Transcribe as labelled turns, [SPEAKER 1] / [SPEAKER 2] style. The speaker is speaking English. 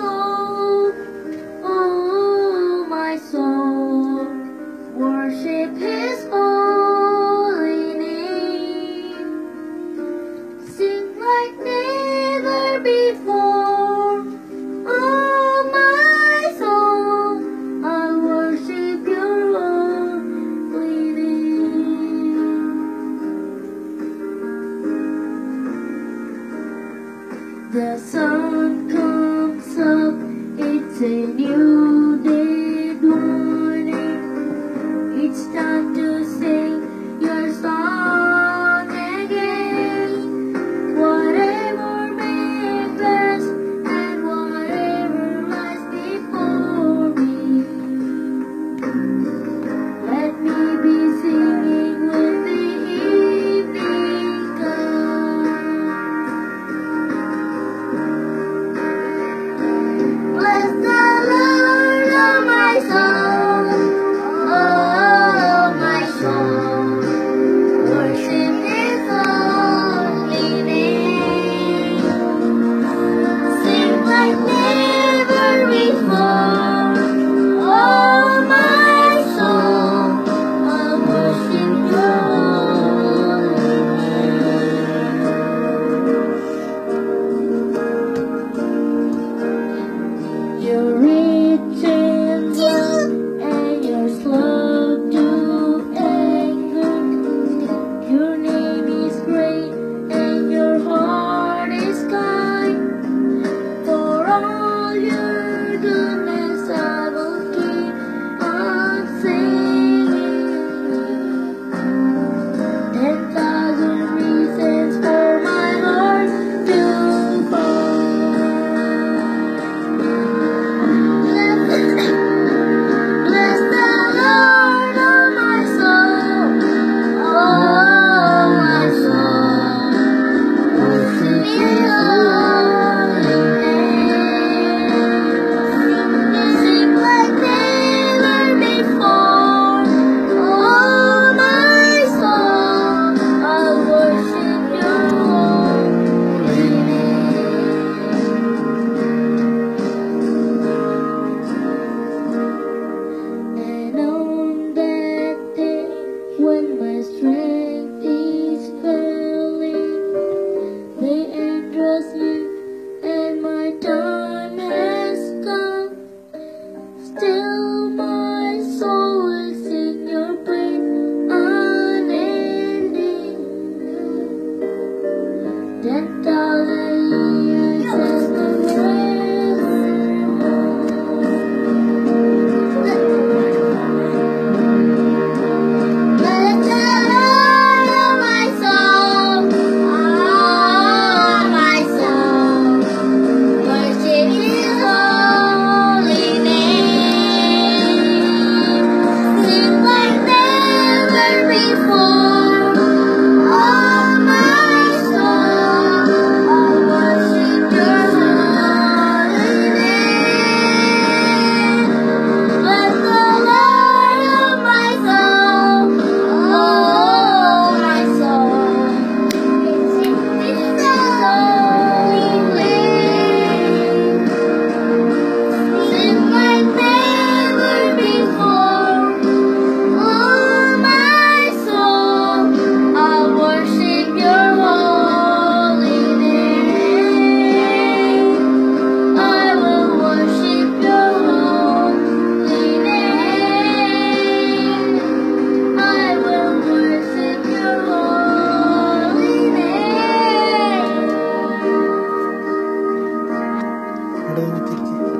[SPEAKER 1] soul, oh my soul, worship His holy name. Sing like never before, oh my soul, I worship Your holy name. The sun new day dawning. It's time Oh. ನಡುವಿನ ತಿರುಗಿ